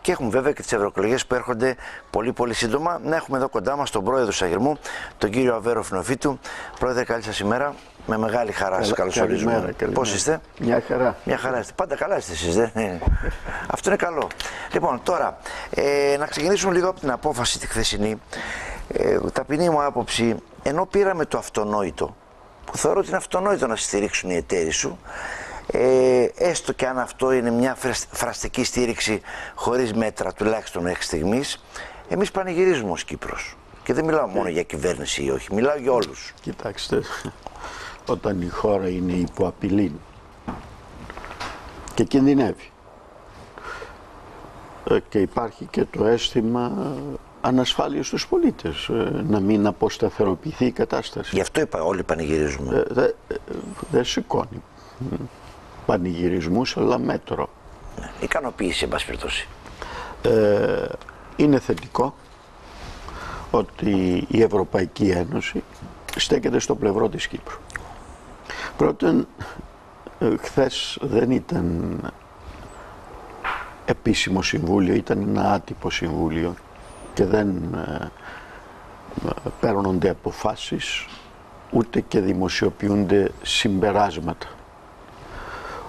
και έχουμε βέβαια και τις ευρωεκλογές που έρχονται πολύ πολύ σύντομα. Να έχουμε εδώ κοντά μας τον πρόεδρο Σαγερμού, τον κύριο Αβέρο Φινοφίτου. Πρόεδρε, καλή σας ημέρα. Με μεγάλη χαρά σας καλωσορίζουμε. Πώς είστε, Μια χαρά. Μια χαρά είστε. Πάντα καλά είστε εσείς, δεν είναι. Αυτό είναι καλό. Λοιπόν, τώρα ε, να ξεκινήσουμε λίγο από την απόφαση τη χθεσινή. Ε, ταπεινή μου άποψη, ενώ πήραμε το αυτονόητο, που θεωρώ ότι είναι αυτονόητο να στηρίξουν οι εταίροι σου, ε, έστω και αν αυτό είναι μια φραστική στήριξη χωρίς μέτρα τουλάχιστον μέχρι στιγμής, εμείς πανηγυρίζουμε ως Κύπρος. Και δεν μιλάω μόνο για κυβέρνηση ή όχι, μιλάω για όλους. Κοιτάξτε, όταν η χώρα είναι υπό απειλή και κινδυνεύει ε, και υπάρχει και το αίσθημα ανασφάλειας στους πολίτες, ε, να μην αποσταθεροποιηθεί η κατάσταση. Γι' αυτό είπα όλοι πανηγυρίζουμε. Ε, δεν δε σηκώνει πανηγυρισμούς, αλλά μέτρο. Ναι. Ικανοποίηση, εν πάση περιπτώσει. Ε, είναι θετικό ότι η Ευρωπαϊκή Ένωση στέκεται στο πλευρό της Κύπρου. Πρώτον, ε, χθες δεν ήταν επίσημο συμβούλιο, ήταν ένα άτυπο συμβούλιο και δεν ε, παίρνονται αποφάσεις ούτε και δημοσιοποιούνται συμπεράσματα.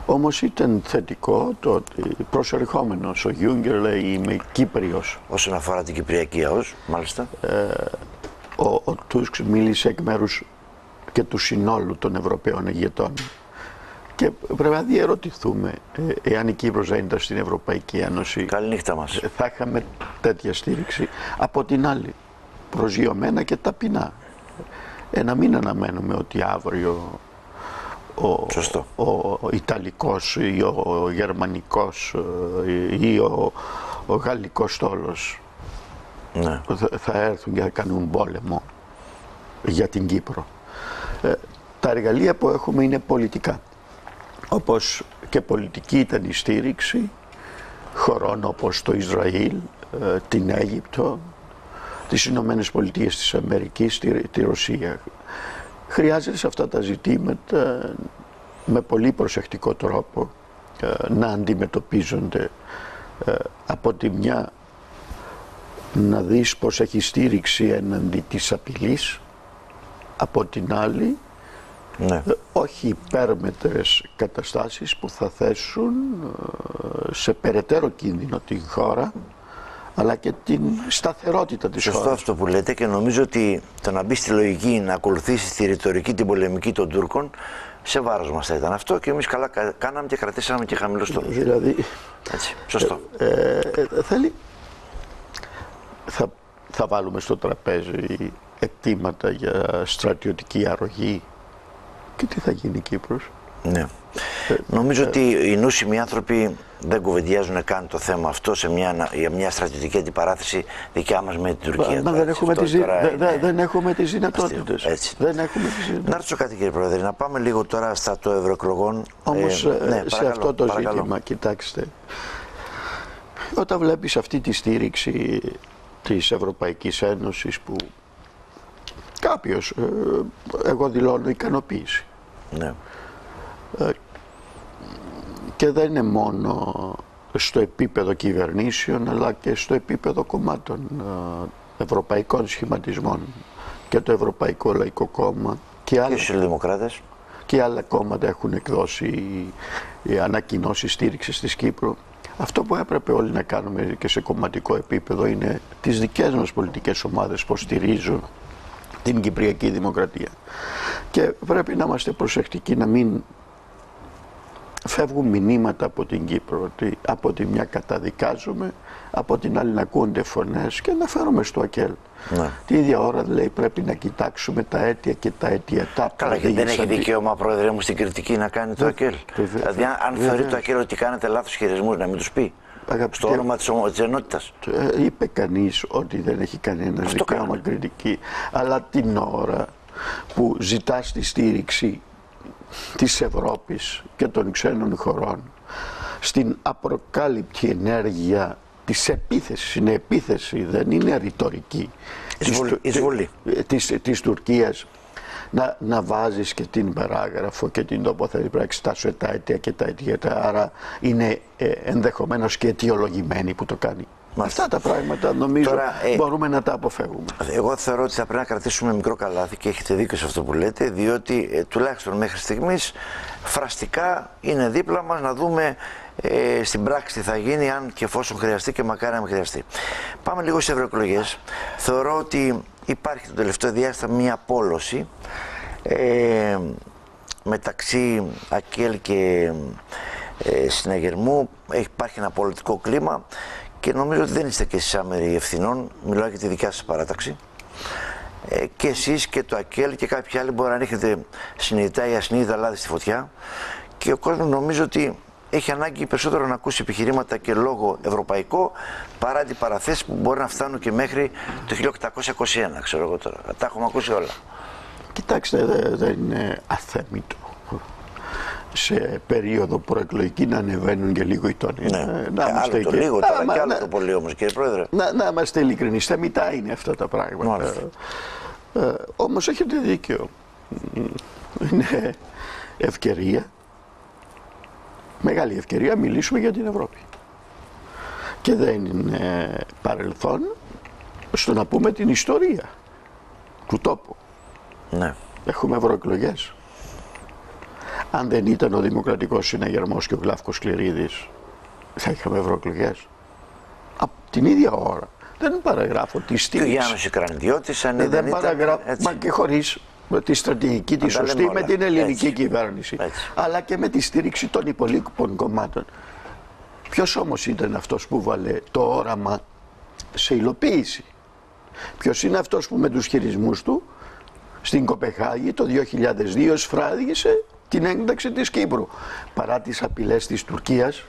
Όμως ήταν θετικό το ότι προσερχόμενος ο Γιούγκερ λέει είμαι Κύπριος. Όσον αφορά την Κυπριακή ΑΟΣ, μάλιστα. Ε, ο, ο Τούσκ μίλησε εκ μέρους και του συνόλου των Ευρωπαίων ηγετών. Και πρέπει να διερωτηθούμε ε, εάν η Κύπρος δεν ήταν στην Ευρωπαϊκή Ένωση. Καληνύχτα μας. Ε, θα είχαμε τέτοια στήριξη. Από την άλλη, προσγειωμένα και ταπεινά. Ε, να μην αναμένουμε ότι αύριο ο, Σωστό. ο Ιταλικός ή ο Γερμανικός ε, ή ο, ο Γαλλικός στόλος ναι. θα, έρθουν και θα κάνουν πόλεμο για την Κύπρο. Ε, τα εργαλεία που έχουμε είναι πολιτικά. Όπως και πολιτική ήταν η στήριξη χωρών όπως το Ισραήλ, ε, την Αίγυπτο, τις Ηνωμένες Πολιτείες της Αμερικής, τη, τη Ρωσία χρειάζεται σε αυτά τα ζητήματα με πολύ προσεκτικό τρόπο ε, να αντιμετωπίζονται ε, από τη μια να δεις πως έχει στήριξη έναντι της απειλής από την άλλη ναι. Ε, όχι υπέρμετρες καταστάσεις που θα θέσουν σε περαιτέρω κίνδυνο την χώρα αλλά και την σταθερότητα της Σωστό χώρας. αυτό που λέτε και νομίζω ότι το να μπει στη λογική να ακολουθήσει τη ρητορική την πολεμική των Τούρκων σε βάρος μας θα ήταν αυτό και εμείς καλά κάναμε και κρατήσαμε και χαμηλό στόχο. Δηλαδή, Έτσι, σωστό. Ε, ε, ε, θέλει, θα, θα βάλουμε στο τραπέζι αιτήματα για στρατιωτική αρρωγή και τι θα γίνει η Κύπρος; Ναι. Νομίζω ότι οι νούσιμοι άνθρωποι δεν κουβεντιάζουν καν το θέμα αυτό σε μια, για μια στρατιωτική αντιπαράθεση δικιά μας με την Τουρκία. Μα δεν έχουμε, τις, δεν έχουμε τις δυνατότητες. Δεν έχουμε τις Να ρωτήσω κάτι κύριε Πρόεδρε, να πάμε λίγο τώρα στα το ευρωεκλογών. Όμως ε, ναι, σε αυτό το παρακαλώ. ζήτημα, κοιτάξτε, όταν βλέπεις αυτή τη στήριξη της Ευρωπαϊκής Ένωσης που κάποιος, ε, εγώ δηλώνω ικανοποίηση. Ναι. Ε, και δεν είναι μόνο στο επίπεδο κυβερνήσεων αλλά και στο επίπεδο κομμάτων ε, ευρωπαϊκών σχηματισμών και το Ευρωπαϊκό Λαϊκό Κόμμα και, άλλα, και και άλλα κόμματα έχουν εκδώσει ανακοινώσεις στήριξης της Κύπρου. Αυτό που έπρεπε όλοι να κάνουμε και σε κομματικό επίπεδο είναι τις δικές μας πολιτικές ομάδες που στηρίζουν την Κυπριακή Δημοκρατία. Και πρέπει να είμαστε προσεκτικοί να μην φεύγουν μηνύματα από την Κύπρο ότι από τη μια καταδικάζουμε, από την άλλη να ακούνται φωνές και να φέρουμε στο ΑΚΕΛ. Ναι. Την ίδια ώρα λέει πρέπει να κοιτάξουμε τα αίτια και τα αιτιατά. Καλά και δεν έχει δικαίωμα πρόεδρε μου στην κριτική να κάνει το ΑΚΕΛ. Δηλαδή αν θεωρεί το ΑΚΕΛ ότι κάνετε λάθος χειρισμούς να μην τους πει. Αγαπητέ, στο όνομα της, της ενότητας. Ε, είπε κανείς ότι δεν έχει κανένα δικαίωμα κριτική. Αλλά την ώρα που ζητάς τη στήριξη της Ευρώπης και των ξένων χωρών στην απροκάλυπτη ενέργεια της επίθεσης, είναι επίθεση, δεν είναι ρητορική, εισβολή. Της, της, της Τουρκίας να, να βάζεις και την παράγραφο και την τοποθέτηση πρέπει να εξετάσω τα αίτια και τα αιτιέτα άρα είναι ε, ενδεχομένως και αιτιολογημένη που το κάνει. Μάλιστα. Αυτά τα πράγματα νομίζω Τώρα, ε, μπορούμε να τα αποφεύγουμε. Εγώ θεωρώ ότι θα πρέπει να κρατήσουμε μικρό καλάθι και έχετε δίκιο σε αυτό που λέτε, διότι ε, τουλάχιστον μέχρι στιγμής φραστικά είναι δίπλα μας να δούμε ε, στην πράξη τι θα γίνει, αν και εφόσον χρειαστεί και μακάρι να μην χρειαστεί. Πάμε λίγο στις ευρωεκλογές. Θεωρώ ότι υπάρχει το τελευταίο διάστημα μια πόλωση ε, μεταξύ Ακέλ και ε, συναγερμού. Υπάρχει ένα πολιτικό κλίμα και νομίζω ότι δεν είστε και εσείς άμεροι ευθυνών, μιλάω για τη δικιά σας παράταξη. Ε, και εσείς και το ΑΚΕΛ και κάποιοι άλλοι μπορεί να ρίχνετε συνειδητά ή ασυνείδητα λάδι στη φωτιά και ο κόσμος νομίζω ότι έχει ανάγκη περισσότερο να ακούσει επιχειρήματα και λόγο ευρωπαϊκό παρά αντιπαραθέσεις που μπορεί να φτάνουν και μέχρι το 1821, ξέρω εγώ τώρα. Τα έχουμε ακούσει όλα. Κοιτάξτε, δεν είναι αθέμητο σε περίοδο προεκλογική να ανεβαίνουν και λίγο οι τόνοι. Ναι. Να ε, άλλο το λίγο τώρα και άλλο το πολύ όμως κύριε Πρόεδρε. Να, να είμαστε ειλικρινείς, θεμητά είναι αυτά τα πράγματα. Ε, ε, όμως έχετε δίκιο. Είναι ευκαιρία, μεγάλη ευκαιρία, μιλήσουμε για την Ευρώπη. Και δεν είναι παρελθόν στο να πούμε την ιστορία του τόπου. Ναι. Έχουμε ευρωεκλογές αν δεν ήταν ο Δημοκρατικός Συναγερμός και ο Γλάφκος Κληρίδη, θα είχαμε ευρωεκλογές. Από την ίδια ώρα. Δεν παραγράφω τη στήριξη. Και ο Γιάννη Ικρανιδιώτη, αν δεν, δεν παραγράφω. Μα και χωρίς τη στρατηγική τη σωστή με την ελληνική έτσι. κυβέρνηση. Έτσι. Αλλά και με τη στήριξη των υπολείπων κομμάτων. Ποιος όμως ήταν αυτός που βάλε το όραμα σε υλοποίηση; Ποιος είναι αυτός που με τους χειρισμούς του στην Κοπεχάγη το 2002 σφράδιγησε την ένταξη της Κύπρου παρά τις απειλές της Τουρκίας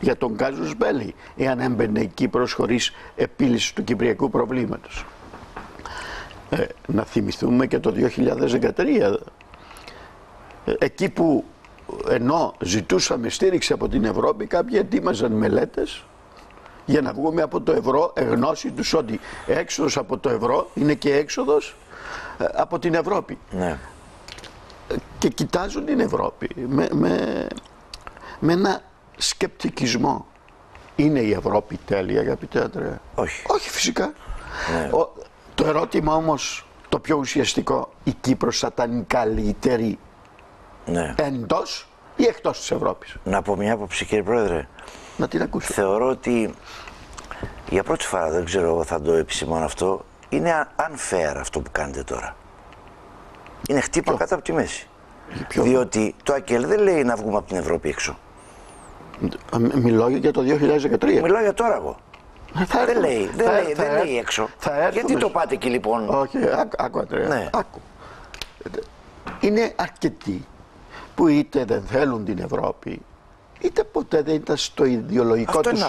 για τον Κάζους Μπέλη εάν έμπαινε η Κύπρος χωρίς επίλυση του κυπριακού προβλήματος. Ε, να θυμηθούμε και το 2013 ε, εκεί που ενώ ζητούσαμε στήριξη από την Ευρώπη κάποιοι ετοίμαζαν μελέτες για να βγούμε από το ευρώ εγνώση τους ότι έξοδος από το ευρώ είναι και έξοδος ε, από την Ευρώπη. Ναι και κοιτάζουν την Ευρώπη με, με, με ένα σκεπτικισμό. Είναι η Ευρώπη τέλεια, αγαπητέ Αντρέα; Όχι. Όχι, φυσικά. Ναι. Ο, το ερώτημα όμως, το πιο ουσιαστικό, η Κύπρος θα ήταν καλύτερη ναι. εντός ή εκτός της Ευρώπης; Να πω μια άποψη κύριε Πρόεδρε. Να την ακούσω. Θεωρώ ότι για πρώτη φορά, δεν ξέρω θα το επισημάνω αυτό, είναι unfair αυτό που κάνετε τώρα. Είναι χτύπημα κάτω από τη μέση. Ποιο; Διότι το ΑΚΕΛ δεν λέει να βγούμε από την Ευρώπη έξω. Μιλάω για το 2013. Μιλάω για τώρα εγώ. Θα δεν λέει, δεν, θα, λέει, θα, δεν λέει έξω. Γιατί το πάτε εκεί λοιπόν; Όχι, άκου, άκου ναι. άκου. Είναι αρκετοί που είτε δεν θέλουν την Ευρώπη, είτε ποτέ δεν ήταν στο ιδεολογικό τους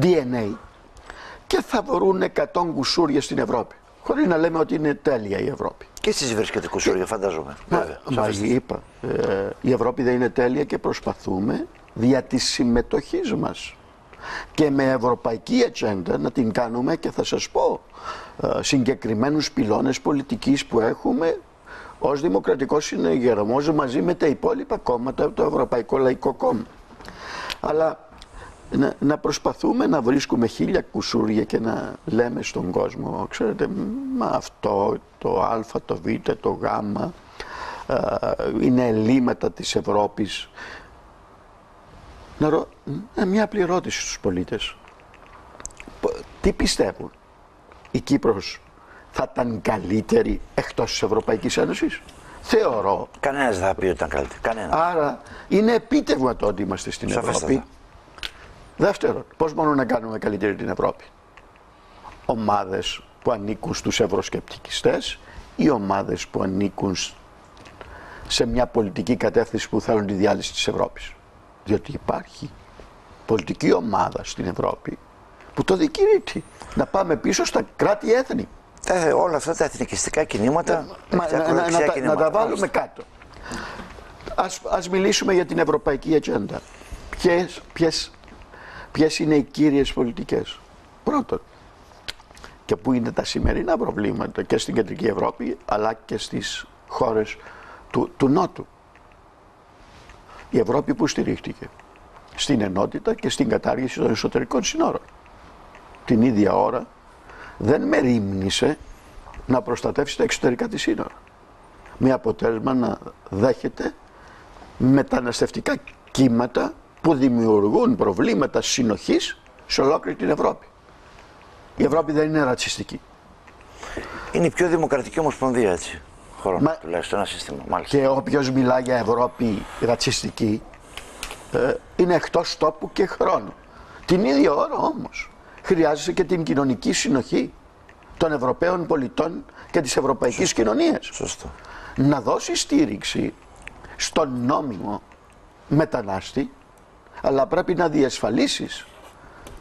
DNA και θα βρουν 100 κουσούρια στην Ευρώπη. Χωρίς να λέμε ότι είναι τέλεια η Ευρώπη. Και εσείς βρίσκετε κουσούρια, φαντάζομαι. Μα, Βέβαια, μα είπα, ε, η Ευρώπη δεν είναι τέλεια και προσπαθούμε δια της συμμετοχής μας και με ευρωπαϊκή ατζέντα να την κάνουμε και θα σας πω ε, συγκεκριμένους πυλώνες πολιτικής που έχουμε ως Δημοκρατικός Συνεγερμός μαζί με τα υπόλοιπα κόμματα, το Ευρωπαϊκό Λαϊκό Κόμμα. Αλλά να, να προσπαθούμε να βρίσκουμε χίλια κουσούρια και να λέμε στον κόσμο, ξέρετε, μα αυτό, το α, το β, το γ, είναι ελλείμματα της Ευρώπης. Να ρω... μια απλή ερώτηση στους πολίτες. Τι πιστεύουν, η Κύπρος θα ήταν καλύτερη εκτός της Ευρωπαϊκής Ένωσης; Θεωρώ. Κανένας δεν θα πει ότι ήταν καλύτερη. Κανένας. Άρα είναι επίτευγμα το ότι είμαστε στην Ευρώπη. Δεύτερον, πώς μπορούμε να κάνουμε καλύτερη την Ευρώπη; Ομάδες που ανήκουν στους ευρωσκεπτικιστές ή ομάδες που ανήκουν σε μια πολιτική κατεύθυνση που θέλουν τη διάλυση της Ευρώπης; Διότι υπάρχει πολιτική ομάδα στην Ευρώπη που το δικηρύττει. Να πάμε πίσω στα κράτη-έθνη. όλα αυτά τα εθνικιστικά κινήματα, ε, μα, να, να, να, να, τα βάλουμε κάτω. Ας, ας μιλήσουμε για την ευρωπαϊκή ατζέντα. Ποιες, ποιες Ποιες είναι οι κύριες πολιτικές; Πρώτον, και πού είναι τα σημερινά προβλήματα και στην Κεντρική Ευρώπη αλλά και στις χώρες του, του Νότου. Η Ευρώπη που στηρίχτηκε στην ενότητα και στην κατάργηση των εσωτερικών συνόρων. Την ίδια ώρα δεν με ρίμνησε να προστατεύσει τα εξωτερικά της σύνορα. Με αποτέλεσμα να δέχεται μεταναστευτικά κύματα που δημιουργούν προβλήματα συνοχής σε ολόκληρη την Ευρώπη. Η Ευρώπη δεν είναι ρατσιστική. Είναι η πιο δημοκρατική ομοσπονδία έτσι. Χρόνο, Μα... τουλάχιστον ένα σύστημα. Μάλιστα. Και όποιος μιλά για Ευρώπη ρατσιστική ε, είναι εκτός τόπου και χρόνου. Την ίδια ώρα όμως χρειάζεσαι και την κοινωνική συνοχή των Ευρωπαίων πολιτών και της ευρωπαϊκής Σωστό. κοινωνίας. Σωστό. Να δώσεις στήριξη στον νόμιμο μετανάστη, αλλά πρέπει να διασφαλίσεις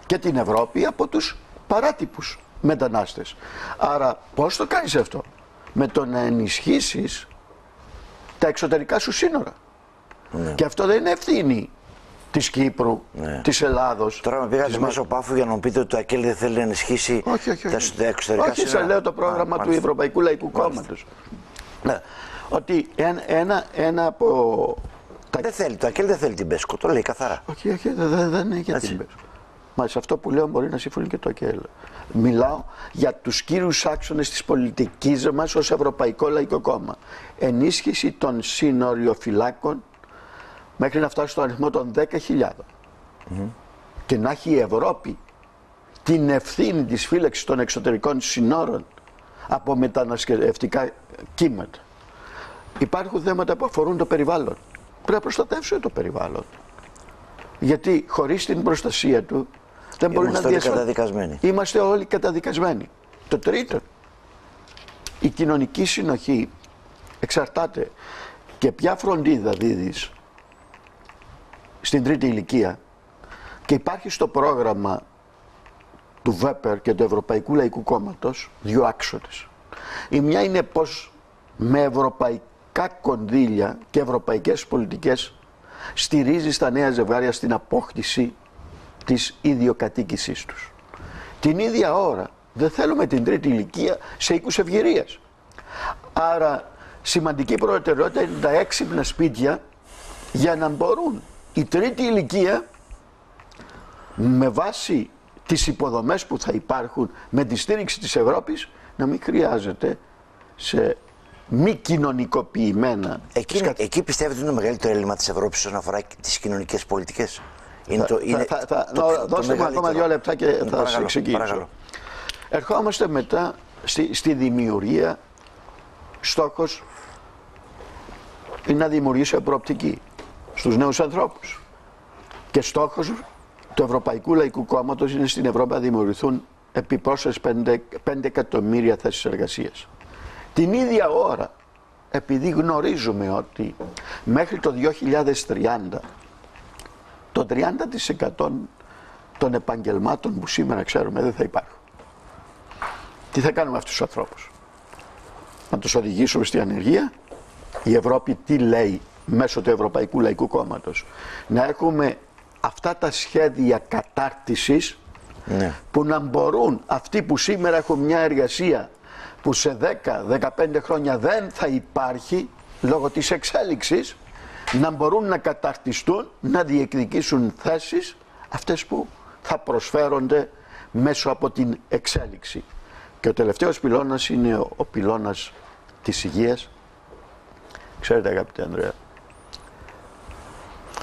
και την Ευρώπη από τους παράτυπους μετανάστες. Άρα πώς το κάνεις αυτό; Με το να ενισχύσεις τα εξωτερικά σου σύνορα. Ναι. Και αυτό δεν είναι ευθύνη της Κύπρου, ναι. της Ελλάδος. Τώρα με πήγατε μέσω πάφου για να μου πείτε ότι το ΑΚΕΛ δεν θέλει να ενισχύσει όχι, όχι, όχι. τα εξωτερικά όχι, σύνορα. Όχι, λέω το πρόγραμμα του Ευρωπαϊκού Λαϊκού Κόμματος. Ναι. Ότι ένα, ένα, ένα από. Δεν θέλει, το ΑΚΕΛ δεν θέλει την Πέσκο, το λέει καθαρά. Όχι, όχι, δεν, δεν είναι για την Πέσκο. Μα σε αυτό που λέω μπορεί να συμφωνεί και το ΑΚΕΛ. Μιλάω για τους κύριους άξονες της πολιτικής μας ως Ευρωπαϊκό Λαϊκό Κόμμα. Ενίσχυση των σύνοριοφυλάκων μέχρι να φτάσει στο αριθμό των 10.000. Και να έχει η Ευρώπη την ευθύνη της φύλαξης των εξωτερικών συνόρων από μεταναστευτικά κύματα. Υπάρχουν θέματα που αφορούν το περιβάλλον. Πρέπει να προστατεύσουμε το περιβάλλον. Γιατί χωρίς την προστασία του δεν μπορεί να διασφαλίσει. Είμαστε όλοι καταδικασμένοι. Το τρίτο, η κοινωνική συνοχή εξαρτάται και ποια φροντίδα δίδεις στην τρίτη ηλικία και υπάρχει στο πρόγραμμα του ΒΕΠΕΡ και του Ευρωπαϊκού Λαϊκού Κόμματος δύο άξονες. Η μια είναι πως με ευρωπαϊκά κονδύλια και ευρωπαϊκές πολιτικές στηρίζει στα νέα ζευγάρια στην απόκτηση της ιδιοκατοίκησής τους. Την ίδια ώρα δεν θέλουμε την τρίτη ηλικία σε οίκους ευγυρίας. Άρα σημαντική προτεραιότητα είναι τα έξυπνα σπίτια για να μπορούν η τρίτη ηλικία με βάση τις υποδομές που θα υπάρχουν με τη στήριξη της Ευρώπης να μην χρειάζεται σε μη κοινωνικοποιημένα. Εκεί, εκεί πιστεύετε είναι το μεγαλύτερο έλλειμμα της Ευρώπης όσον αφορά τις κοινωνικές πολιτικές; Είναι θα, το, είναι θα, θα, δώστε μου ακόμα δύο λεπτά και θα παρακαλώ, σας εξηγήσω. Ερχόμαστε μετά στη, στη δημιουργία. Στόχος είναι να δημιουργήσει προοπτική στους νέους ανθρώπους. Και στόχος του Ευρωπαϊκού Λαϊκού Κόμματος είναι στην Ευρώπη να δημιουργηθούν επιπρόσθετες 5, 5 εκατομμύρια θέσεις εργασίας. Την ίδια ώρα, επειδή γνωρίζουμε ότι μέχρι το 2030 το 30% των επαγγελμάτων που σήμερα ξέρουμε δεν θα υπάρχουν. Τι θα κάνουμε αυτούς τους ανθρώπους; Να τους οδηγήσουμε στη ανεργία; Η Ευρώπη τι λέει μέσω του Ευρωπαϊκού Λαϊκού Κόμματος; Να έχουμε αυτά τα σχέδια κατάρτισης ναι. που να μπορούν αυτοί που σήμερα έχουν μια εργασία που σε 10-15 χρόνια δεν θα υπάρχει λόγω της εξέλιξης να μπορούν να καταρτιστούν, να διεκδικήσουν θέσεις αυτές που θα προσφέρονται μέσω από την εξέλιξη. Και ο τελευταίος πυλώνας είναι ο, ο πυλώνας της υγείας. Ξέρετε αγαπητέ Ανδρέα,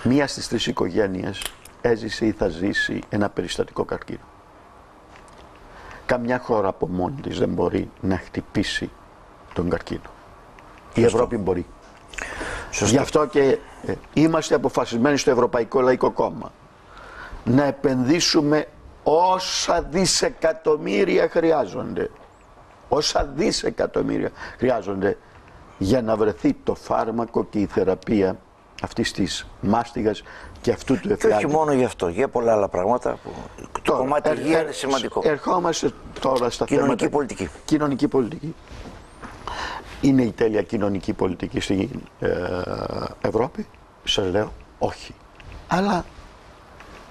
μία στις τρεις οικογένειες έζησε ή θα ζήσει ένα περιστατικό καρκίνο. Καμιά χώρα από μόνη της δεν μπορεί να χτυπήσει τον καρκίνο. Η Ευρώπη μπορεί. Γι' αυτό και ε, είμαστε αποφασισμένοι στο Ευρωπαϊκό Λαϊκό Κόμμα να επενδύσουμε όσα δισεκατομμύρια χρειάζονται. Όσα δισεκατομμύρια χρειάζονται για να βρεθεί το φάρμακο και η θεραπεία αυτής της μάστιγας και αυτού του εφιάλτου. Και όχι μόνο γι' αυτό, για πολλά άλλα πράγματα. Που... το κομμάτι υγείας είναι σημαντικό. Ερχόμαστε τώρα στα κοινωνική θέματα. Πολιτική. Κοινωνική πολιτική είναι η τέλεια κοινωνική πολιτική στην ε, Ευρώπη; Σας λέω όχι. Αλλά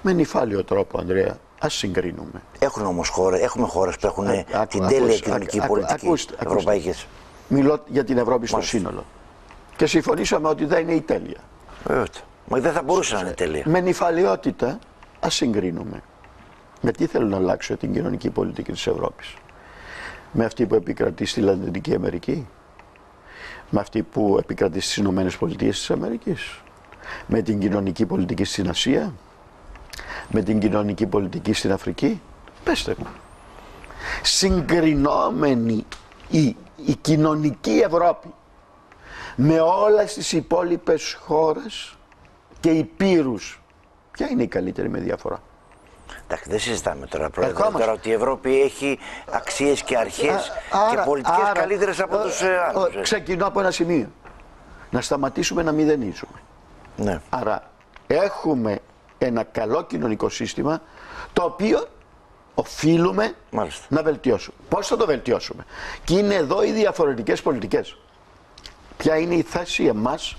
με νυφάλιο τρόπο, Ανδρέα, ας συγκρίνουμε. Έχουν όμως χώρες, έχουμε χώρες που έχουν την τέλεια κοινωνική πολιτική. Ακούστε, ακούστε, Μιλώ για την Ευρώπη στο σύνολο. Και συμφωνήσαμε ότι δεν είναι η τέλεια. Βέβαια. Μα δεν θα μπορούσε να είναι τέλεια. Με νυφαλιότητα ας συγκρίνουμε. Με τι θέλω να αλλάξω την κοινωνική πολιτική της Ευρώπης; Με αυτή που επικρατεί στη Λατινική Αμερική; Με αυτή που επικρατεί στις Ηνωμένες Πολιτείες της Αμερικής; Με την κοινωνική πολιτική στην Ασία; Με την κοινωνική πολιτική στην Αφρική; Πέστε μου. Συγκρινόμενη η, η κοινωνική Ευρώπη με όλες τις υπόλοιπες χώρες και υπήρους. Ποια είναι η καλύτερη με διαφορά; Εντάξει, δεν συζητάμε τώρα, Πρόεδρε, τώρα ότι η Ευρώπη έχει αξίες και αρχές και πολιτικές άρα, καλύτερες από τους ε, άλλους. Ε. Ξεκινώ από ένα σημείο. Να σταματήσουμε να μηδενίζουμε. Ναι. Άρα έχουμε ένα καλό κοινωνικό σύστημα το οποίο οφείλουμε να βελτιώσουμε. Πώς θα το βελτιώσουμε; Και είναι εδώ οι διαφορετικές πολιτικές. Ποια είναι η θέση εμάς,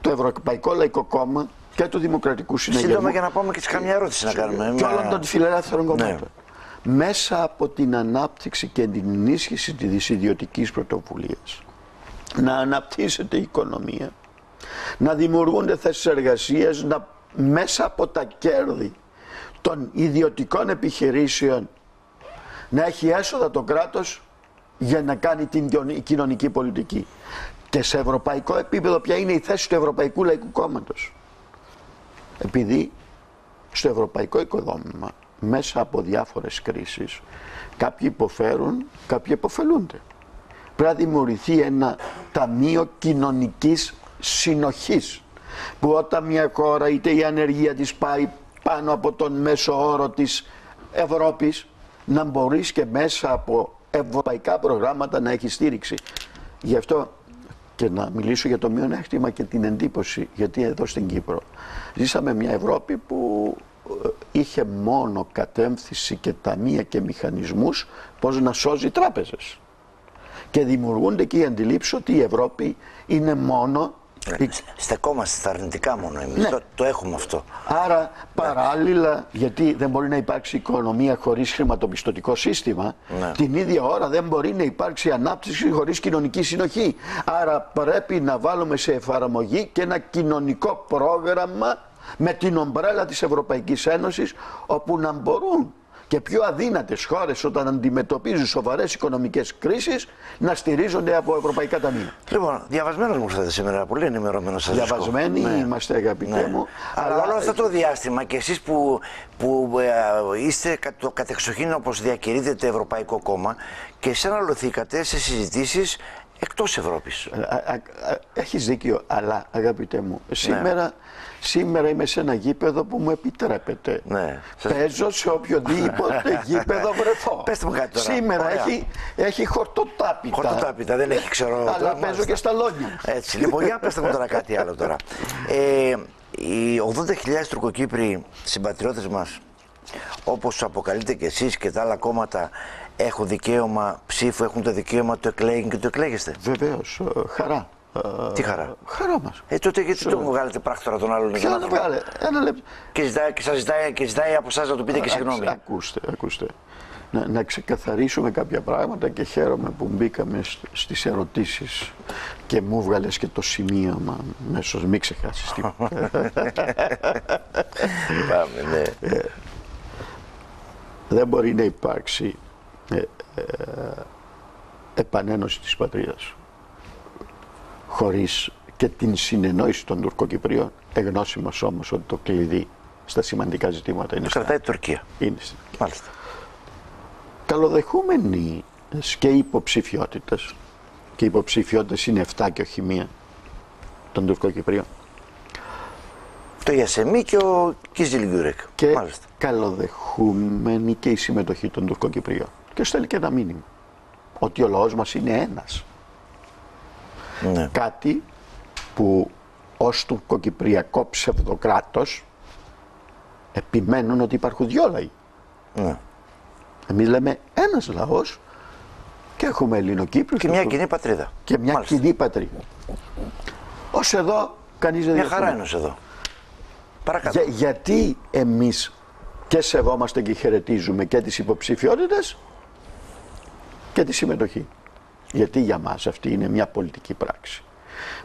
το Ευρωπαϊκό Λαϊκό Κόμμα και του Δημοκρατικού Συνεγερμού. Σύντομα για να πάμε και σε καμιά ερώτηση να κάνουμε. Και όλων των φιλελεύθερων ναι. κομμάτων. Μέσα από την ανάπτυξη και την ενίσχυση της ιδιωτικής πρωτοβουλίας να αναπτύσσεται η οικονομία, να δημιουργούνται θέσεις εργασίας, να μέσα από τα κέρδη των ιδιωτικών επιχειρήσεων να έχει έσοδα το κράτος για να κάνει την κοινωνική πολιτική. Και σε ευρωπαϊκό επίπεδο ποια είναι η θέση του Ευρωπαϊκού Λαϊκού Κόμματος. Επειδή στο ευρωπαϊκό οικοδόμημα μέσα από διάφορες κρίσεις κάποιοι υποφέρουν, κάποιοι υποφελούνται. Πρέπει να δημιουργηθεί ένα ταμείο κοινωνικής συνοχής που όταν μια χώρα είτε η ανεργία της πάει πάνω από τον μέσο όρο της Ευρώπης να μπορείς και μέσα από ευρωπαϊκά προγράμματα να έχεις στήριξη. Γι' αυτό και να μιλήσω για το μειονέκτημα και την εντύπωση, γιατί εδώ στην Κύπρο ζήσαμε μια Ευρώπη που ε, είχε μόνο κατέμφθηση και ταμεία και μηχανισμούς πώς να σώζει τράπεζες. Και δημιουργούνται και οι αντιλήψεις ότι η Ευρώπη είναι μόνο ε, στεκόμαστε στα αρνητικά μόνο εμείς. Ναι. Το, έχουμε αυτό. Άρα παράλληλα, γιατί δεν μπορεί να υπάρξει οικονομία χωρίς χρηματοπιστωτικό σύστημα, ναι. την ίδια ώρα δεν μπορεί να υπάρξει ανάπτυξη χωρίς κοινωνική συνοχή. Άρα πρέπει να βάλουμε σε εφαρμογή και ένα κοινωνικό πρόγραμμα με την ομπρέλα της Ευρωπαϊκής Ένωσης όπου να μπορούν και πιο αδύνατες χώρες όταν αντιμετωπίζουν σοβαρές οικονομικές κρίσεις να στηρίζονται από ευρωπαϊκά ταμεία. Λοιπόν, διαβασμένος μου ήρθατε σήμερα, πολύ ενημερωμένος σας Διαβασμένοι ναι. είμαστε αγαπητέ ναι. μου. Αλλά, όλο αυτό το διάστημα και εσείς που, που ε, είστε το κατεξοχήν όπως διακηρύτεται Ευρωπαϊκό Κόμμα και εισαναλωθήκατε σε συζητήσεις εκτός Ευρώπης. Ε, έχεις δίκιο, αλλά αγαπητέ μου, σήμερα ναι. Σήμερα είμαι σε ένα γήπεδο που μου επιτρέπεται. Ναι. Παίζω σε οποιοδήποτε γήπεδο βρεθώ. Πεςτε μου κάτι τώρα. Σήμερα έχει, έχει χορτοτάπητα. Χορτοτάπητα, δεν έχει ξέρω. Αλλά παίζω και στα λόγια. Έτσι, λοιπόν, για πέστε μου τώρα κάτι άλλο τώρα. Ε, οι 80.000 Τουρκοκύπροι συμπατριώτες μας, όπως αποκαλείτε και εσείς και τα άλλα κόμματα, έχουν δικαίωμα ψήφου, έχουν το δικαίωμα του εκλέγει και του εκλέγεστε; Βεβαίως, ε, χαρά. Τι χαρά. Χαρά μας. Ε, τότε γιατί το βγάλετε πράκτορα τον άλλον Ποιο να βγάλε; Ένα λεπτό. Και, ζητάει, και σας ζητάει, και ζητάει από εσά να του πείτε και συγγνώμη. Ακούστε, ακούστε. Να, να ξεκαθαρίσουμε κάποια πράγματα και χαίρομαι που μπήκαμε στις ερωτήσεις και μου βγάλες και το σημείωμα μέσω μην ξεχάσεις τίποτα. Πάμε, ναι. Ε, δεν μπορεί να υπάρξει ε, ε, επανένωση της πατρίδας χωρίς και την συνεννόηση των Τουρκοκυπρίων, εγνώσιμος όμως ότι το κλειδί στα σημαντικά ζητήματα είναι. Κρατάει η Τουρκία. Είναι. Μάλιστα. Καλοδεχούμενοι και υποψηφιότητες. Και οι υποψηφιότητες είναι 7 και όχι μία των Τουρκοκυπρίων. Το Ιασεμί και ο Κίζιλ Γκουρεκ. Και Μάλιστα. καλοδεχούμενη και η συμμετοχή των Τουρκοκυπρίων. Και στέλνει και ένα μήνυμα. Ότι ο λαός μας είναι ένας. Ναι. Κάτι που ως τουρκοκυπριακό ψευδοκράτος επιμένουν ότι υπάρχουν δυο λαοί. Ναι. Εμείς λέμε ένας λαός και έχουμε Ελληνοκύπριους. Και μια κοινή πατρίδα. Και μια Μάλιστα. κοινή πατρίδα. Ως εδώ κανείς δεν Μια χαρά είναι ως εδώ. Παρακάτω. Για, γιατί εμείς και σεβόμαστε και χαιρετίζουμε και τις υποψηφιότητες και τη συμμετοχή. Γιατί για μας αυτή είναι μια πολιτική πράξη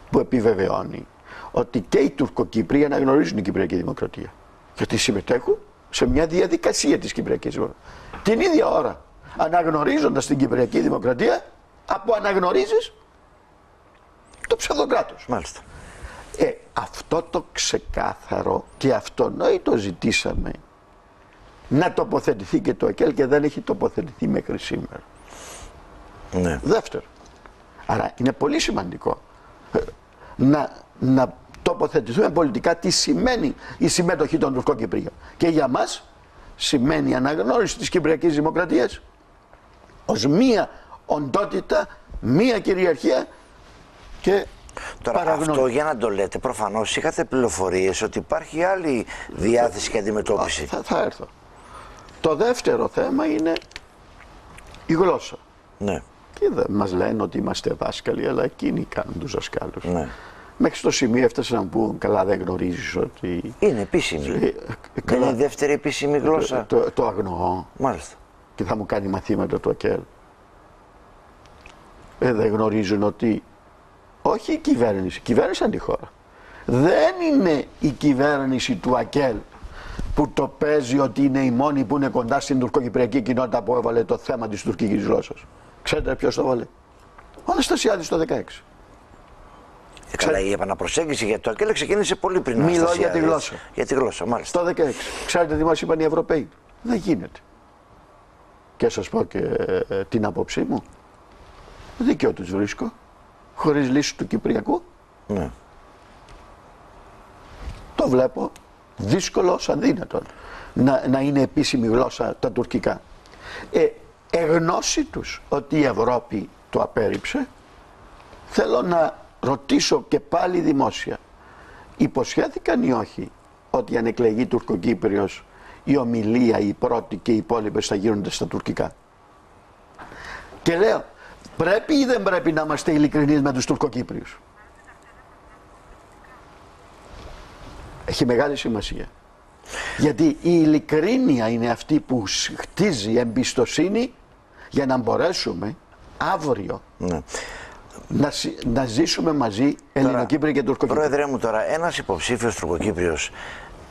που επιβεβαιώνει ότι και οι Τουρκοκύπροι αναγνωρίζουν την Κυπριακή Δημοκρατία. Γιατί συμμετέχουν σε μια διαδικασία της Κυπριακής Δημοκρατίας. Την ίδια ώρα αναγνωρίζοντας την Κυπριακή Δημοκρατία από αναγνωρίζεις το ψευδοκράτος. Μάλιστα. Ε, αυτό το ξεκάθαρο και αυτονόητο ζητήσαμε να τοποθετηθεί και το ΕΚΕΛ και δεν έχει τοποθετηθεί μέχρι σήμερα. Ναι. Δεύτερο. Άρα είναι πολύ σημαντικό ε, να, να τοποθετηθούμε πολιτικά τι σημαίνει η συμμετοχή των Τουρκών Κυπρίων. Και για μας σημαίνει αναγνώριση της Κυπριακής Δημοκρατίας ως μία οντότητα, μία κυριαρχία και Τώρα παραγνώριση. αυτό για να το λέτε, προφανώς είχατε πληροφορίες ότι υπάρχει άλλη διάθεση και αντιμετώπιση. Θα, θα έρθω. Το δεύτερο θέμα είναι η γλώσσα. Ναι, Και δεν μας λένε ότι είμαστε δάσκαλοι, αλλά εκείνοι κάνουν τους δασκάλους. ναι. Μέχρι στο σημείο έφτασαν να μου πούν, καλά δεν γνωρίζεις ότι... Είναι επίσημη. Ε, Δεν καλά, είναι η δεύτερη επίσημη γλώσσα. το, το, το αγνοώ Μάλιστα. και θα μου κάνει μαθήματα του ΑΚΕΛ. Ε, δεν γνωρίζουν ότι όχι η κυβέρνηση, κυβέρνησαν τη χώρα. Δεν είναι η κυβέρνηση του ΑΚΕΛ που το παίζει ότι είναι η μόνη που είναι κοντά στην τουρκοκυπριακή κοινότητα που έβαλε το θέμα της τουρκικής γλώσσας. Ξέρετε ποιος το έβαλε. Ο Αναστασιάδης το 16. Ε, καλά, η επαναπροσέγγιση για το ΑΚΕΛ ξεκίνησε πολύ πριν. Μιλώ Αναστασία, για τη έτσι. γλώσσα. Για τη γλώσσα, μάλιστα. Στο 16. Ξέρετε τι μας είπαν οι Ευρωπαίοι; Δεν γίνεται. Και σας πω και ε, την άποψή μου. Δίκαιο τους βρίσκω. Χωρίς λύση του Κυπριακού. Ναι. Το βλέπω δύσκολο ως αδύνατον να, να είναι επίσημη γλώσσα τα τουρκικά. Ε, εγνώση τους ότι η Ευρώπη το απέρριψε, θέλω να ρωτήσω και πάλι δημόσια. Υποσχέθηκαν ή όχι ότι αν εκλεγεί τουρκοκύπριος η ομιλία, η πρώτη και οι υπόλοιπες θα γίνονται στα τουρκικά; Και λέω, πρέπει ή δεν πρέπει να είμαστε ειλικρινείς με τους τουρκοκύπριους; Έχει μεγάλη σημασία. Γιατί η ειλικρίνεια είναι αυτή που σ- χτίζει εμπιστοσύνη για να μπορέσουμε αύριο ναι. να, συ- να ζήσουμε μαζί Ελληνοκύπροι και Τουρκοκύπροι. Πρόεδρε μου τώρα, ένας υποψήφιος τουρκοκύπριος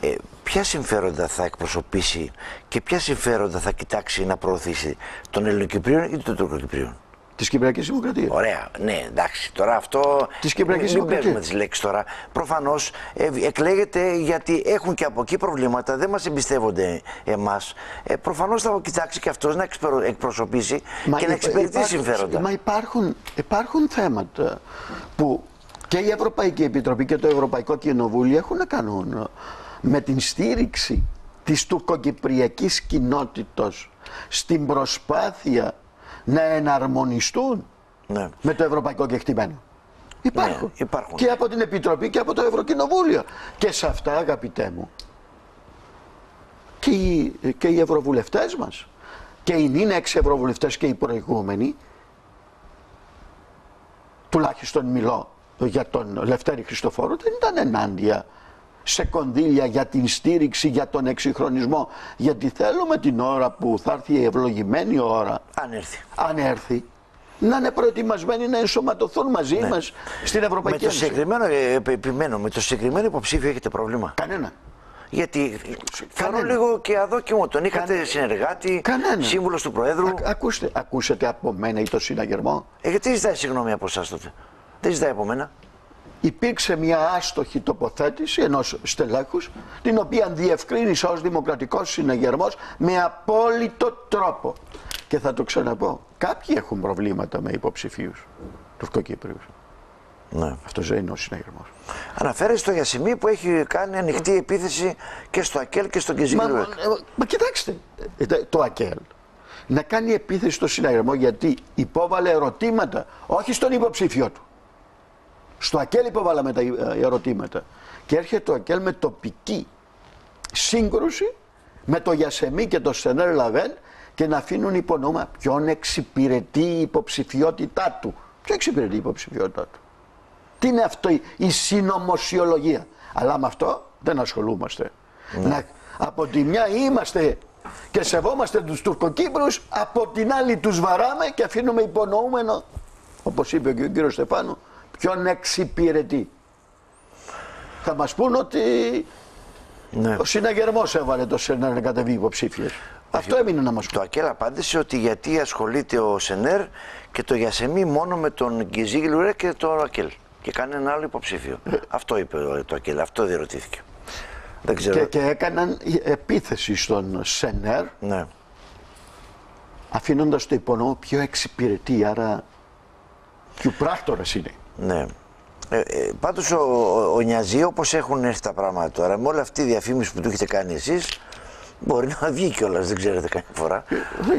ε, ποια συμφέροντα θα εκπροσωπήσει και ποια συμφέροντα θα κοιτάξει να προωθήσει των Ελληνοκυπρίων ή των Τουρκοκυπρίων. Της Κυπριακής Δημοκρατίας. Ωραία, ναι, εντάξει, τώρα αυτό. Της Κυπριακής μην- Μην Δημοκρατίας. παίζουμε τις λέξεις τώρα. Προφανώς εκλέγεται γιατί έχουν και από εκεί προβλήματα, δεν μας εμπιστεύονται εμάς. Ε, Προφανώς θα κοιτάξει και αυτός να εξπερο- εκπροσωπήσει και να υπά- εξυπηρετήσει υπάρχουν- συμφέροντα. Μα υπάρχουν, υπάρχουν θέματα που και η Ευρωπαϊκή Επιτροπή και το Ευρωπαϊκό Κοινοβούλιο έχουν να κάνουν με την στήριξη της τουρκοκυπριακής κοινότητας στην προσπάθεια να εναρμονιστούν Ναι. με το ευρωπαϊκό κεκτημένο. Υπάρχουν. Ναι, υπάρχουν. Και από την Επιτροπή και από το Ευρωκοινοβούλιο. Και σε αυτά αγαπητέ μου και οι, και οι ευρωβουλευτές μας και οι νυν έξι ευρωβουλευτές και οι προηγούμενοι τουλάχιστον μιλώ για τον Λευτέρη Χριστοφόρου δεν ήταν ενάντια σε κονδύλια για την στήριξη, για τον εξυγχρονισμό γιατί θέλουμε την ώρα που θα έρθει η ευλογημένη ώρα Αν έρθει. αν έρθει να είναι προετοιμασμένοι να ενσωματωθούν μαζί μας στην Με Ευρωπαϊκή το Ένωση. συγκεκριμένο, ε, επι- επιμένω, με το συγκεκριμένο υποψήφιο έχετε πρόβλημα; Κανένα. Γιατί θεωρώ Κανένα. λίγο και αδόκιμο. Τον είχατε Κανένα. συνεργάτη, Κανένα. σύμβουλος του Προέδρου. Α- ακούστε, ακούσατε από μένα ή το συναγερμό. Ε, γιατί ζητάει συγγνώμη από εσάς τότε; Δεν ζητάει από μένα. Υπήρξε μια άστοχη τοποθέτηση ενός στελέχους την οποία διευκρίνησα ως δημοκρατικός συναγερμός με απόλυτο τρόπο. Και θα το ξαναπώ, κάποιοι έχουν προβλήματα με υποψηφίους τουρκοκύπριους. Ναι. Αυτός δεν είναι ο συναγερμός. Αναφέρεστε στο Γιασιμί που έχει κάνει ανοιχτή επίθεση και στο ΑΚΕΛ και στον Μα, Κεζίγλου. μα, μα κοιτάξτε, ε, το ΑΚΕΛ να κάνει επίθεση στο συναγερμό γιατί υπόβαλε ερωτήματα, όχι στον υποψήφιο του. Στο ΑΚΕΛ υποβάλαμε τα ε, ερωτήματα. Και έρχεται το ΑΚΕΛ με τοπική σύγκρουση με το Γιασεμί και το Σενέρ Λαβέν και να αφήνουν υπονόμα ποιον εξυπηρετεί η υποψηφιότητά του. Ποιο εξυπηρετεί η υποψηφιότητά του; Τι είναι αυτό η- η συνωμοσιολογία; Αλλά με αυτό δεν ασχολούμαστε. Να, από τη μια είμαστε και σεβόμαστε τους Τουρκοκύπρους, από την άλλη τους βαράμε και αφήνουμε υπονοούμενο όπως είπε και ο κύριος Στεφάνου, ποιον εξυπηρετεί. Θα μας πούν ότι Ναι. ο συναγερμός έβαλε το ΣΕΝΕΡ να κατεβεί υποψήφιος. Αυτό έμεινε να μας Το πει. ΑΚΕΛ απάντησε ότι γιατί ασχολείται ο Σενέρ και το Γιασεμί μόνο με τον Γκυζίγλουρε και το ΑΚΕΛ. Και κανένα άλλο υποψήφιο. αυτό είπε ο- το ΑΚΕΛ, αυτό διερωτήθηκε. Δεν ξέρω. Και, και έκαναν επίθεση στον ΣΕΝΕΡ Ναι. αφήνοντας το υπονοώ πιο εξυπηρετεί, άρα πιο πράκτορας είναι. Ναι. Ε, ε, Πάντως ο, ο, ο Νιαζί, όπως έχουν έρθει τα πράγματα τώρα, με όλη αυτή η διαφήμιση που του έχετε κάνει εσείς, μπορεί να βγει κιόλας, δεν ξέρετε καμιά φορά.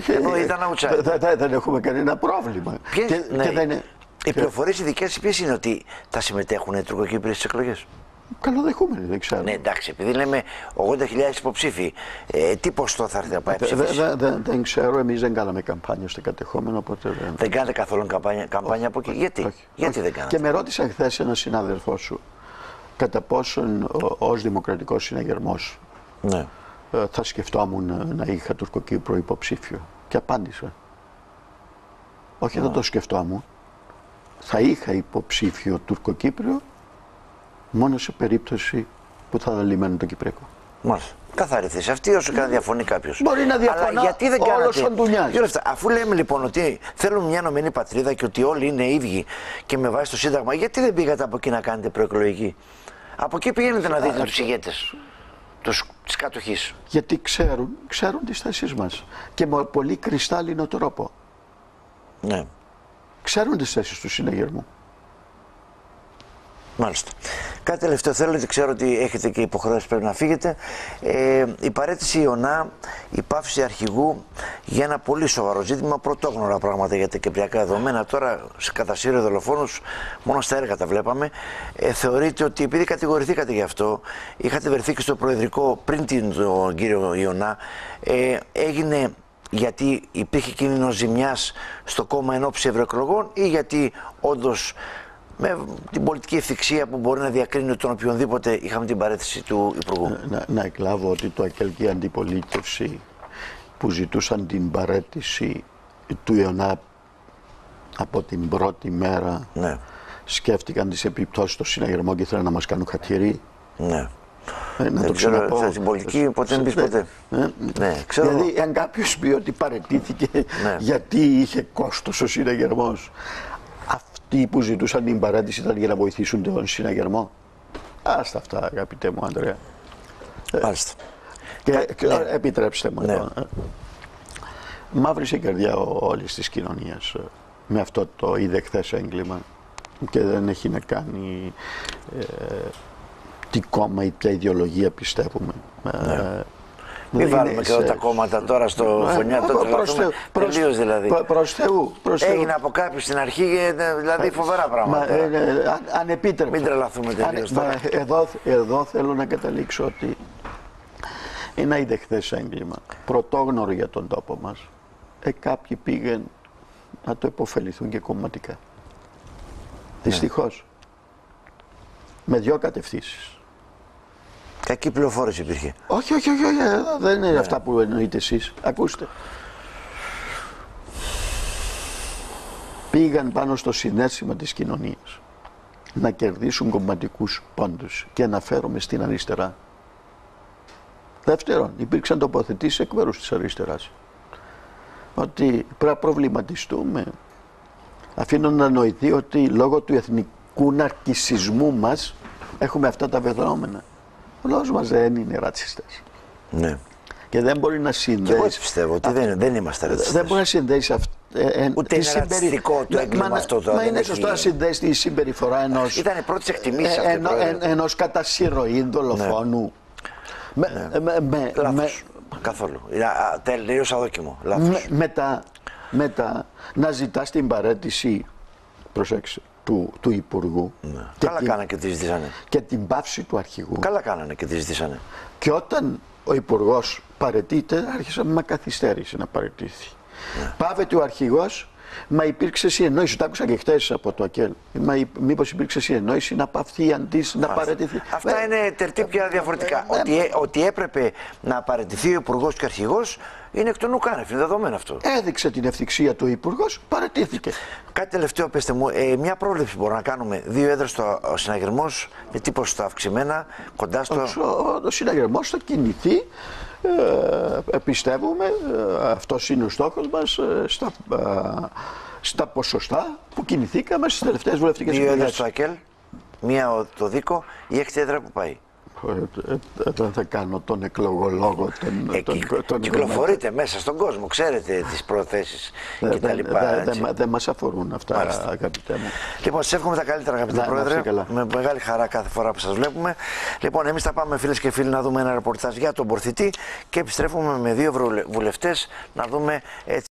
Ενώ ήταν outside. Ε, Δεν- δεν- δεν έχουμε κανένα πρόβλημα. Ποιες- Και, ναι. και δεν είναι... Οι πληροφορίες οι δικέ ποιες είναι ότι θα συμμετέχουν οι τουρκοκύπριοι στις εκλογές; Καλοδεχούμενοι, δεν ξέρω. Ναι, εντάξει, επειδή λέμε 80.000 υποψήφοι, ε, τι ποστό θα έρθει να πάει Δε- δε- ψήφιση. δε- δε- δεν ξέρω, εμείς δεν κάναμε καμπάνια στο κατεχόμενο, οπότε δεν... Δεν κάνετε καθόλου καμπάνια, καμπάνια από εκεί; Γιατί, Όχι, γιατί όχι. δεν κάνετε. Και με ρώτησε χθες ένας συνάδελφός σου κατά πόσον ως δημοκρατικός συναγερμός Ναι. θα σκεφτόμουν ε, να είχα τουρκοκύπρο υποψήφιο. Και απάντησα. Όχι, δεν το σκεφτόμουν. Θα είχα υποψήφιο τουρκοκύπριο μόνο σε περίπτωση που θα λυμμένω το Κυπριακό. Μάλιστα. Καθαρή θέση αυτή, όσο και να διαφωνεί κάποιος. Μπορεί να διαφωνά Αλλά γιατί δεν όλος κάνατε. ο Ντουνιάς. Δύο λεπτά. Αφού λέμε λοιπόν ότι θέλουμε μια ενωμένη πατρίδα και ότι όλοι είναι ίδιοι και με βάση το Σύνταγμα, γιατί δεν πήγατε από εκεί να κάνετε προεκλογική; Από εκεί πηγαίνετε να δείτε τους ηγέτες της κατοχής. Γιατί ξέρουν, ξέρουν τις θέσεις μας. Και με πολύ κρυστάλλινο τρόπο. Ναι. Ξέρουν τις θέσεις του συναγερμού. Μάλιστα. Κάτι τελευταίο θέλω, γιατί ξέρω ότι έχετε και υποχρεώσεις πρέπει να φύγετε. Ε, η παρέτηση Ιωνά, η πάυση αρχηγού για ένα πολύ σοβαρό ζήτημα, πρωτόγνωρα πράγματα για τα κυπριακά δεδομένα. Τώρα, σε κατασύριο δολοφόνους, μόνο στα έργα τα βλέπαμε. Ε, θεωρείτε ότι επειδή κατηγορηθήκατε γι' αυτό, είχατε βρεθεί και στο Προεδρικό πριν την, τον κύριο Ιωνά, ε, έγινε γιατί υπήρχε κίνδυνος ζημιάς στο κόμμα εν ώψη ευρωεκλογών ή γιατί όντως με την πολιτική ευθυξία που μπορεί να διακρίνει τον οποιονδήποτε είχαμε την παρέτηση του Υπουργού. Να, να εκλάβω ότι το ΑΚΕΛ και η αντιπολίτευση που ζητούσαν την παρέτηση του Ιωνά από την πρώτη μέρα Ναι, σκέφτηκαν τις επιπτώσεις στο συναγερμό και ήθελαν να μας κάνουν χατήρι. ναι. Ε, να Δεν το ξέρω, ξαναπώ. θα- στην πολιτική ποτέ δεν πεις Ε, ποτέ. ε, Ναι, ξέρω. Δηλαδή, αν κάποιος πει ότι παρετήθηκε Ναι. γιατί είχε κόστος ο συναγερμός, αυτοί που ζητούσαν την παρέτηση ήταν για να βοηθήσουν τον συναγερμό. Άστα αυτά, αγαπητέ μου, Ανδρέα. Μάλιστα. Και, Κα- και ναι. επιτρέψτε μου Ναι. εδώ. ε, Μαύρησε η καρδιά όλης της κοινωνίας με αυτό το είδε χθες έγκλημα και δεν έχει να κάνει ε, τι κόμμα ή ποια ιδεολογία πιστεύουμε. Ε, Μην δεν βάλουμε είναι και εδώ σε- τα κόμματα τώρα στο Ε, φωνιά, ε, το προς τρελαθούμε Θεού, προς- τελείως δηλαδή. προ- προς Θεού, προς Θεού. Έγινε από κάποιους στην αρχή, ε, δηλαδή φοβερά Μα, πράγματα. ε, ε, αν, αν επίτρεψε. Μην τρελαθούμε τελείως Αν- τώρα. μα, εδώ, εδώ θέλω να καταλήξω ότι ένα είδε χθες έγκλημα, πρωτόγνωρο για τον τόπο μας. Ε, κάποιοι πήγαν να το υποφεληθούν και κομματικά. Δυστυχώς. Με δυο κατευθύνσεις. Κακή πληροφόρηση υπήρχε. Όχι, όχι, όχι, όχι, εδώ δεν είναι αυτά που εννοείτε εσείς. Ακούστε. Πήγαν πάνω στο συνέστημα της κοινωνίας να κερδίσουν κομματικούς πόντους και αναφέρομαι στην αριστερά. Δεύτερον, υπήρξαν τοποθετήσεις εκ μέρους της αριστεράς. Ότι πρέπει να προβληματιστούμε. Αφήνω να νοηθεί ότι λόγω του εθνικού ναρκισισμού μας έχουμε αυτά τα δεδομένα. Ο λόγος μας δεν είναι ρατσιστές. Ναι. Και δεν μπορεί να Και εγώ συνδέσει. έτσι πιστεύω ότι δεν, δεν είμαστε ρατσιστές. Δεν μπορεί να συνδέσει αυτό. Ε, Ούτε είναι ρατσιστικό το έγκλημα αυτό τώρα, Μα δεν είναι έχει- σωστό να συνδέσει τη συμπεριφορά ενό. Ήταν η πρώτη εκτιμήση αυτή, Πρόεδρε. ενός κατά συρροή δολοφόνου. Με, με, με, με, Λάθος. Καθόλου. Είναι α, τελείως αδόκιμο. Λάθος. με, μετά, μετά να ζητάς την παρέτηση προσέξτε, του, του Υπουργού και, Ναι. Καλά την, κάνανε και τη ζητήσανε. και την πάυση του αρχηγού. Καλά κάνανε και τη ζητήσανε. Και όταν ο Υπουργός παρετείται, άρχισε με καθυστέρηση να παρετήθει. Ναι. Πάβεται ο αρχηγός, μα υπήρξε συνεννόηση. Το άκουσα και χθε από το ΑΚΕΛ. Μα μήπω υπήρξε συνεννόηση να παυθεί αντί να παρετηθεί. Αυτά Ε, είναι τερτύπια διαφορετικά. ε, ότι, ε, ότι έπρεπε να παραιτηθεί ο υπουργό και ο αρχηγό Είναι εκ των ουκάνευ, είναι δεδομένο αυτό. Έδειξε την ευθυξία του Υπουργό, παρατήθηκε. Κάτι τελευταίο, πέστε μου, ε, μια πρόβλεψη μπορούμε να κάνουμε. Δύο έδρε στο συναγερμό με τίποτα στα αυξημένα, κοντά στο. Ο, ο συναγερμό θα κινηθεί. Ε, πιστεύουμε, ε, αυτός είναι ο στόχος μας, ε, στα, ε, στα ποσοστά που κινηθήκαμε στις τελευταίες βουλευτικές Δύο έδρε εκλογές. στο ΑΚΕΛ, μία ο- το Δίκο, η έκτη έδρα που πάει. Ε, ε, Δεν θα κάνω τον εκλογολόγο τον, Ε, τον, κυ- τον κυκλοφορείτε μέσα στον κόσμο, ξέρετε τις προθέσεις Δεν και τα δεν- λοιπά. δεν- έτσι. δεν- δεν μας αφορούν αυτά, Μάλιστα. αγαπητέ μου. Λοιπόν, σας εύχομαι τα καλύτερα, αγαπητέ Να- να Πρόεδρε. είστε καλά. Με μεγάλη χαρά κάθε φορά που σας βλέπουμε. Λοιπόν, εμείς θα πάμε, φίλες και φίλοι, να δούμε ένα ρεπορτάζ για τον Πορθητή και επιστρέφουμε με δύο βουλευτές να δούμε έτσι